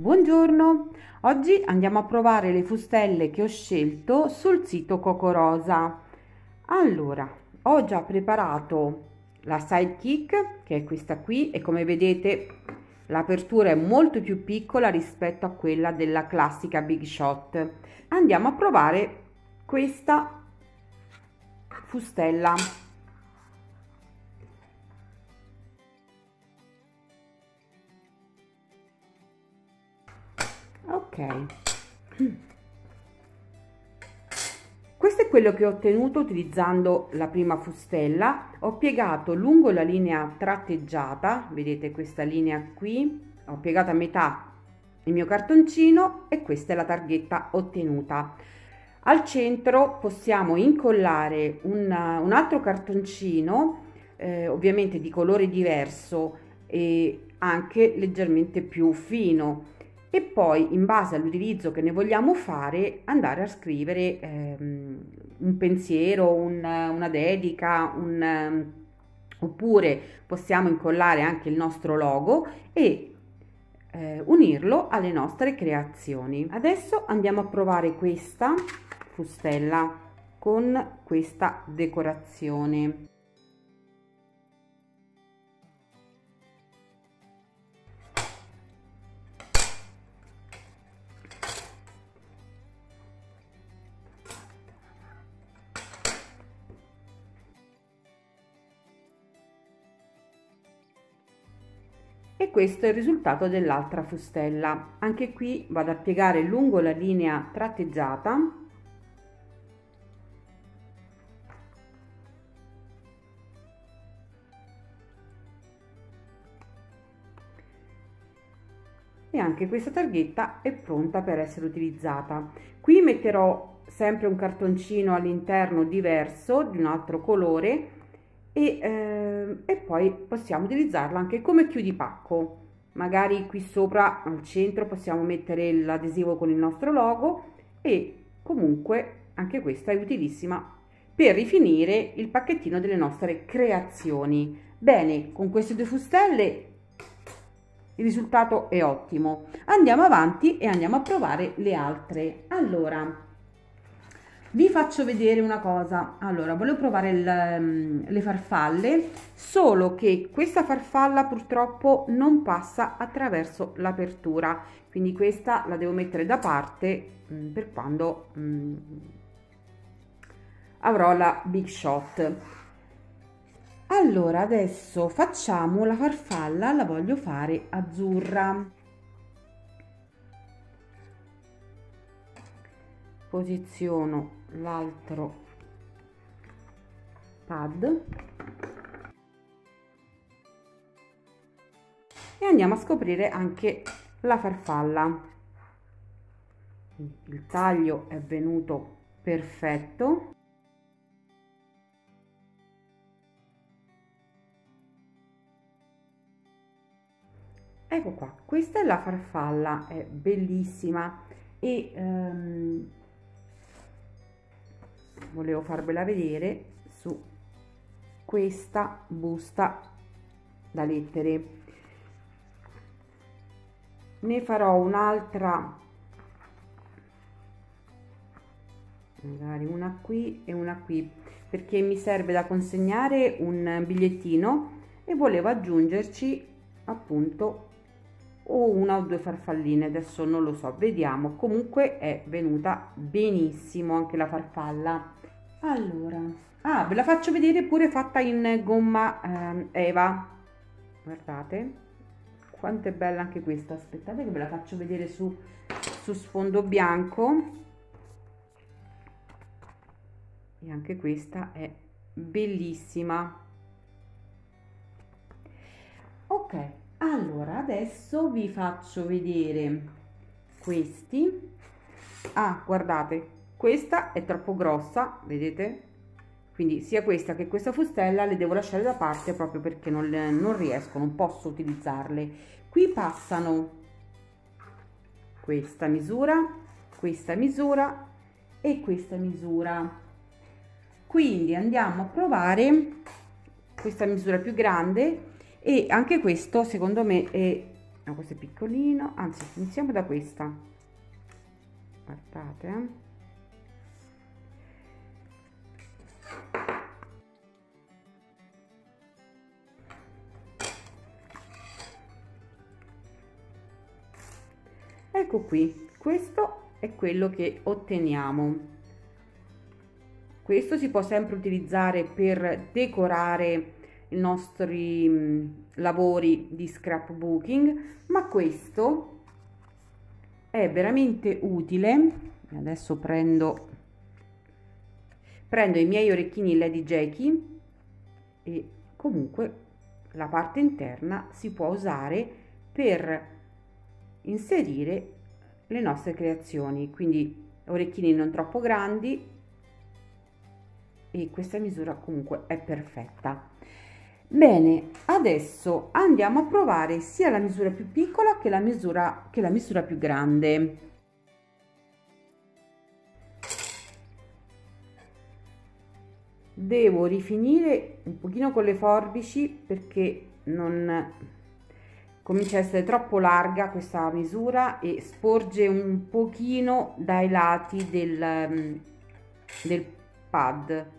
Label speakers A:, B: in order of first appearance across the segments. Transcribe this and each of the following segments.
A: Buongiorno, oggi andiamo a provare le fustelle che ho scelto sul sito Cocorosa. Allora, ho già preparato la sidekick che è questa qui e come vedete l'apertura è molto più piccola rispetto a quella della classica Big Shot. Andiamo a provare questa fustella. Ok. Questo è quello che ho ottenuto utilizzando la prima fustella. Ho piegato lungo la linea tratteggiata vedete questa linea qui. Ho piegato a metà il mio cartoncino e questa è la targhetta ottenuta. Al centro possiamo incollare un, un altro cartoncino eh, ovviamente di colore diverso e anche leggermente più fino e poi in base all'utilizzo che ne vogliamo fare andare a scrivere ehm, un pensiero, un, una dedica, un, um, oppure possiamo incollare anche il nostro logo e eh, unirlo alle nostre creazioni. Adesso andiamo a provare questa fustella con questa decorazione. E questo è il risultato dell'altra fustella. Anche qui vado a piegare lungo la linea tratteggiata. E anche questa targhetta è pronta per essere utilizzata. Qui metterò sempre un cartoncino all'interno diverso di un altro colore e, eh, e poi possiamo utilizzarlo anche come chiudipacco. Magari qui sopra al centro possiamo mettere l'adesivo con il nostro logo e comunque anche questa è utilissima per rifinire il pacchettino delle nostre creazioni. Bene con queste due fustelle il risultato è ottimo. Andiamo avanti e andiamo a provare le altre. Allora vi faccio vedere una cosa. Allora volevo provare il, um, le farfalle solo che questa farfalla purtroppo non passa attraverso l'apertura. Quindi questa la devo mettere da parte um, per quando um, avrò la big shot. Allora adesso facciamo la farfalla la voglio fare azzurra. Posiziono l'altro pad. E andiamo a scoprire anche la farfalla. Il taglio è venuto perfetto. Ecco qua questa è la farfalla è bellissima. E um, volevo farvela vedere su questa busta da lettere. Ne farò un'altra. Magari una qui e una qui perché mi serve da consegnare un bigliettino e volevo aggiungerci appunto o una o due farfalline adesso non lo so vediamo. Comunque è venuta benissimo anche la farfalla. Allora ah ve la faccio vedere pure fatta in gomma eh, eva. Guardate quanto è bella anche questa aspettate che ve la faccio vedere su, su sfondo bianco. E anche questa è bellissima. Ok allora adesso vi faccio vedere questi. Ah guardate questa è troppo grossa vedete? Quindi sia questa che questa fustella le devo lasciare da parte proprio perché non, non riesco non posso utilizzarle. Qui passano questa misura questa misura e questa misura. Quindi andiamo a provare questa misura più grande e anche questo secondo me è no, questo è piccolino anzi iniziamo da questa guardate eh. ecco qui questo è quello che otteniamo questo si può sempre utilizzare per decorare i nostri mm, lavori di scrapbooking, ma questo è veramente utile. Adesso prendo, prendo i miei orecchini Lady Jackie e comunque la parte interna si può usare per inserire le nostre creazioni, quindi orecchini non troppo grandi e questa misura comunque è perfetta. Bene, adesso andiamo a provare sia la misura più piccola che la misura, che la misura più grande. Devo rifinire un pochino con le forbici perché non comincia a essere troppo larga questa misura e sporge un pochino dai lati del, del pad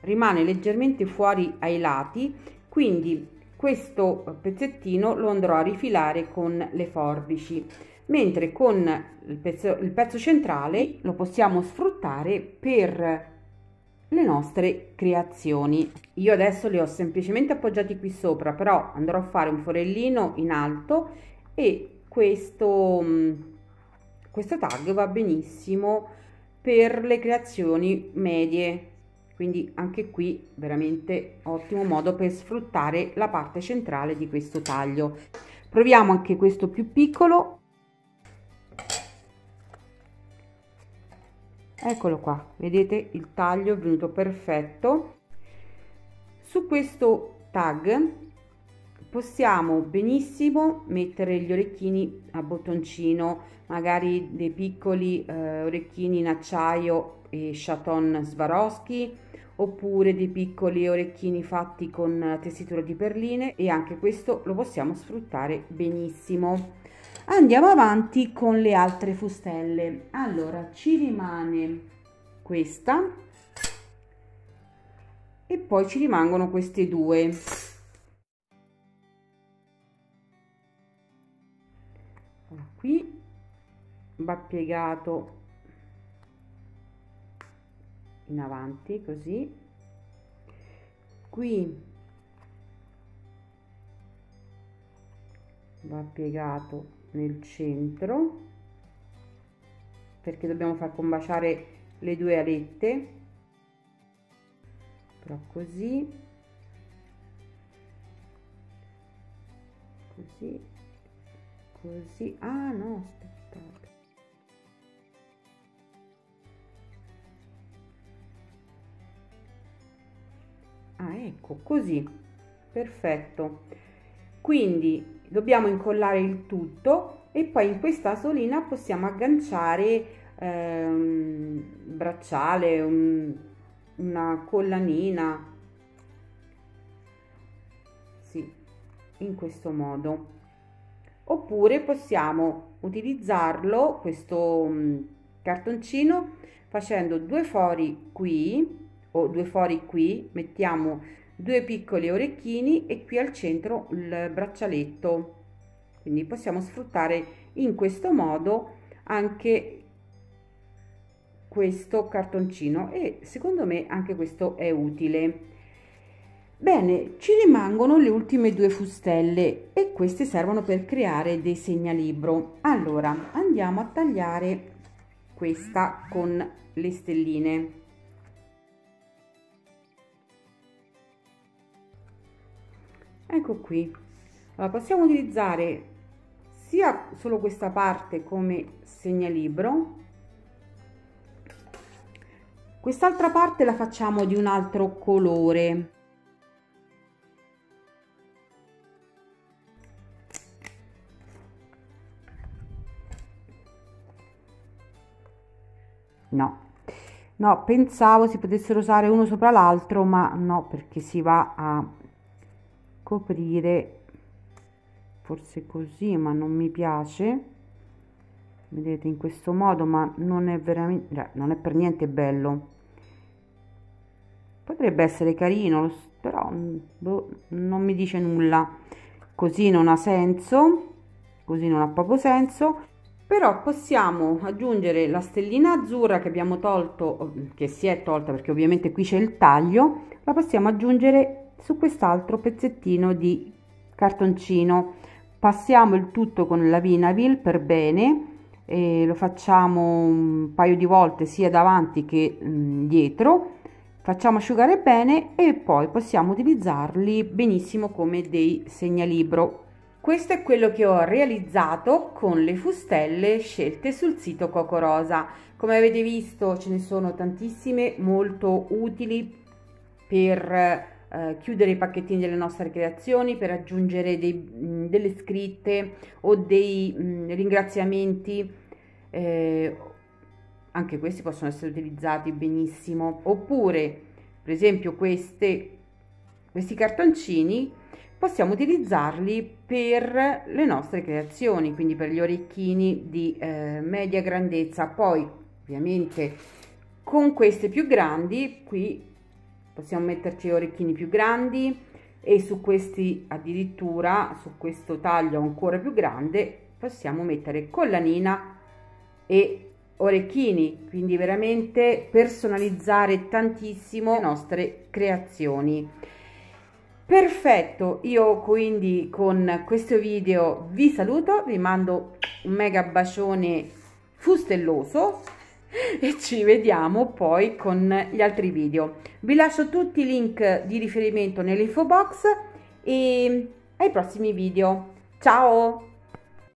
A: rimane leggermente fuori ai lati quindi questo pezzettino lo andrò a rifilare con le forbici mentre con il pezzo, il pezzo centrale lo possiamo sfruttare per le nostre creazioni. Io adesso li ho semplicemente appoggiati qui sopra però andrò a fare un forellino in alto e questo questo tag va benissimo per le creazioni medie quindi anche qui veramente ottimo modo per sfruttare la parte centrale di questo taglio. Proviamo anche questo più piccolo. Eccolo qua vedete il taglio è venuto perfetto. Su questo tag possiamo benissimo mettere gli orecchini a bottoncino magari dei piccoli eh, orecchini in acciaio e chaton Swarovski oppure dei piccoli orecchini fatti con tessitura di perline e anche questo lo possiamo sfruttare benissimo. Andiamo avanti con le altre fustelle. Allora ci rimane questa e poi ci rimangono queste due. Qui va piegato in avanti così. Qui va piegato nel centro perché dobbiamo far combaciare le due alette. Però così così così. Ah no aspettate ecco così. Perfetto. Quindi dobbiamo incollare il tutto e poi in questa asolina possiamo agganciare ehm, bracciale un, una collanina. Sì in questo modo. Oppure possiamo utilizzarlo questo mm, cartoncino facendo due fori qui o due fori qui mettiamo due piccoli orecchini e qui al centro il braccialetto. Quindi possiamo sfruttare in questo modo anche questo cartoncino e secondo me anche questo è utile. Bene ci rimangono le ultime due fustelle e queste servono per creare dei segnalibro. Allora andiamo a tagliare questa con le stelline ecco qui. Allora, possiamo utilizzare sia solo questa parte come segnalibro quest'altra parte la facciamo di un altro colore. No. No pensavo si potessero usare uno sopra l'altro ma no perché si va a coprire forse così ma non mi piace. Vedete in questo modo ma non è veramente non è per niente bello. Potrebbe essere carino però boh, non mi dice nulla. Così non ha senso così non ha proprio senso. Però possiamo aggiungere la stellina azzurra che abbiamo tolto che si è tolta perché ovviamente qui c'è il taglio la possiamo aggiungere su quest'altro pezzettino di cartoncino. Passiamo il tutto con la vinavil per bene lo facciamo un paio di volte sia davanti che mh, dietro. Facciamo asciugare bene e poi possiamo utilizzarli benissimo come dei segnalibro. Questo è quello che ho realizzato con le fustelle scelte sul sito Coco Rosa. Come avete visto ce ne sono tantissime molto utili per eh, chiudere i pacchettini delle nostre creazioni, per aggiungere dei, mh, delle scritte o dei mh, ringraziamenti. Eh, anche questi possono essere utilizzati benissimo. Oppure, per esempio, queste, questi cartoncini possiamo utilizzarli per le nostre creazioni, quindi per gli orecchini di eh, media grandezza. Poi, ovviamente, con queste più grandi, qui possiamo metterci orecchini più grandi e su questi addirittura su questo taglio ancora più grande possiamo mettere collanina e orecchini. Quindi veramente personalizzare tantissimo le nostre creazioni. Perfetto io quindi con questo video vi saluto vi mando un mega bacione fustelloso e ci vediamo poi con gli altri video. Vi lascio tutti i link di riferimento nell'info box e ai prossimi video. Ciao!